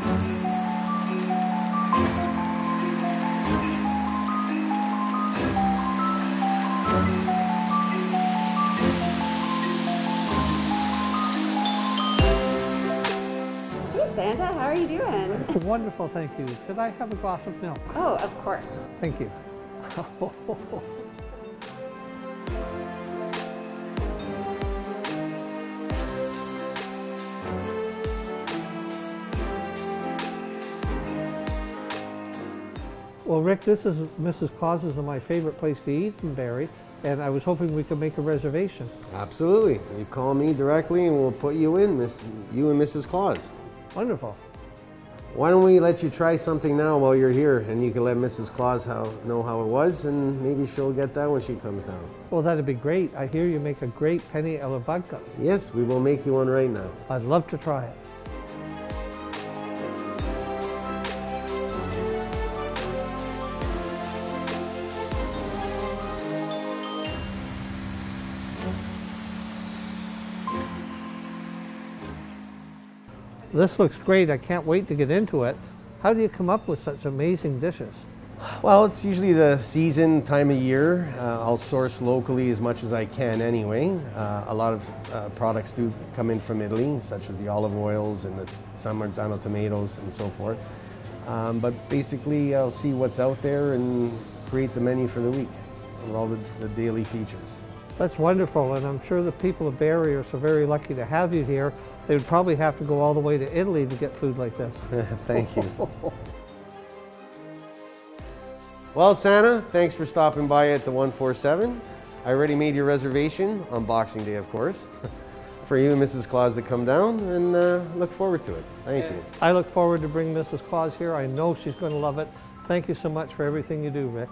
Hey Santa, how are you doing? Wonderful, thank you. Could I have a glass of milk? Oh, of course. Thank you. Well, Rick, this is Mrs. Claus's is my favorite place to eat in Barrie, and I was hoping we could make a reservation. Absolutely. You call me directly and we'll put you in, Miss, you and Mrs. Claus. Wonderful. Why don't we let you try something now while you're here and you can let Mrs. Claus how, know how it was and maybe she'll get that when she comes down. Well, that'd be great. I hear you make a great penne alla vodka. Yes, we will make you one right now. I'd love to try it. This looks great. I can't wait to get into it. How do you come up with such amazing dishes? Well, it's usually the season, time of year. Uh, I'll source locally as much as I can anyway. Uh, a lot of uh, products do come in from Italy, such as the olive oils and the San Marzano tomatoes and so forth. Um, but basically, I'll see what's out there and create the menu for the week with all the, the daily features. That's wonderful, and I'm sure the people of Barrie are so very lucky to have you here. They would probably have to go all the way to Italy to get food like this. Thank you. well, Santa, thanks for stopping by at the 147. I already made your reservation on Boxing Day, of course, for you and Mrs. Claus to come down, and uh, look forward to it. Thank you. I look forward to bringing Mrs. Claus here. I know she's going to love it. Thank you so much for everything you do, Rick.